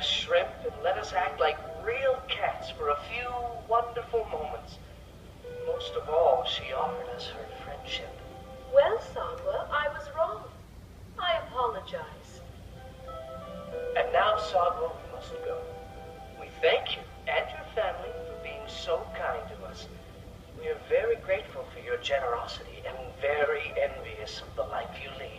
Shrimp, and let us act like real cats for a few wonderful moments. Most of all, she offered us her friendship. Well, Sagwa, I was wrong. I apologize. And now, Sagwa, we must go. We thank you and your family for being so kind to us. We are very grateful for your generosity and very envious of the life you lead